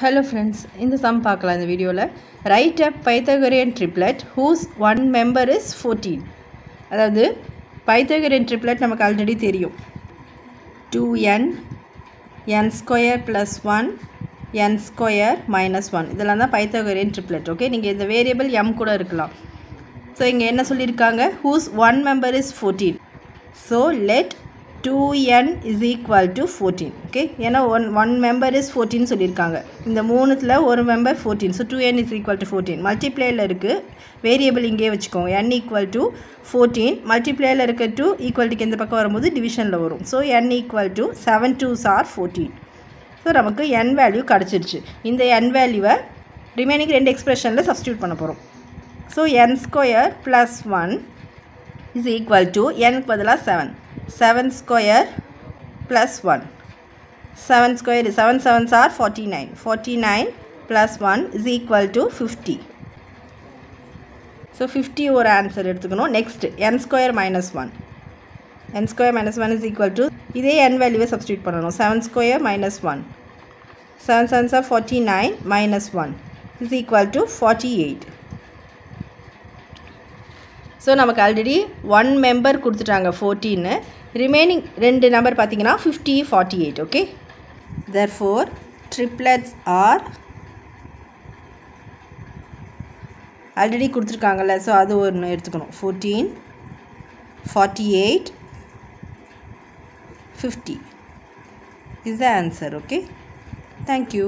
Hello friends இந்த sum பார்க்கலாம் இந்த வீடியோவில் write up Pythagorean triplet whose one member is fourteen அதாவது பைத்தகரியன் ட்ரிப்ளெட் நமக்கு ஆல்ரெடி தெரியும். Two n n square plus one n square minus one இதெல்லாம் தான் பைத்தகரியன் ட்ரிப்ளெட் ஓகே நீங்கள் இந்த வேரியபிள் எம் கூட இருக்கலாம். ஸோ இங்கே என்ன சொல்லியிருக்காங்க? Whose one member is fourteen so let two n is equal to fourteen okay ஏன்னா one one member is fourteen சொல்லியிருக்காங்க. இந்த மூணுத்தில் ஒரு member fourteen so two n is equal to fourteen மல்டிப்ளேயில் இருக்குது வேரியபிள் இங்கே வச்சுக்கோங்க. என் ஈக்குவல் டு ஃபோர்டீன் மல்டிப்ளேயில் இருக்க டூ ஈக்குவல்ட்டுக்கு இந்த பக்கம் வரும்போது டிவிஷனில் வரும். So n equal to seven two sir fourteen so நமக்கு என் வேல்யூ கிடச்சிருச்சு. இந்த என் வேல்யூவை ரிமைனிங் ரெண்டு எக்ஸ்பிரஷனில் சப்ஸ்டியூட் பண்ண போகிறோம் so n square plus one is equal to எனக்கு பதிலாக seven seven square plus one seven square seven sevens are forty nine forty nine plus one is equal to fifty so fifty ஒரு answer எடுத்துக்கணும். Next n square minus one n square minus one is equal to இதே n வேல்யூவை substitute பண்ணணும். Seven square minus one seven sevens are forty nine minus one is equal to forty eight so நமக்கு already one member கொடுத்துட்டாங்க ஃபோர்டீன்னு remaining ரெண்டு number பார்த்தீங்கன்னா fifty forty eight okay therefore triplets are already கொடுத்துருக்காங்கல்ல so அது ஒன்று எடுத்துக்கணும். Fourteen forty eight fifty is the answer okay thank you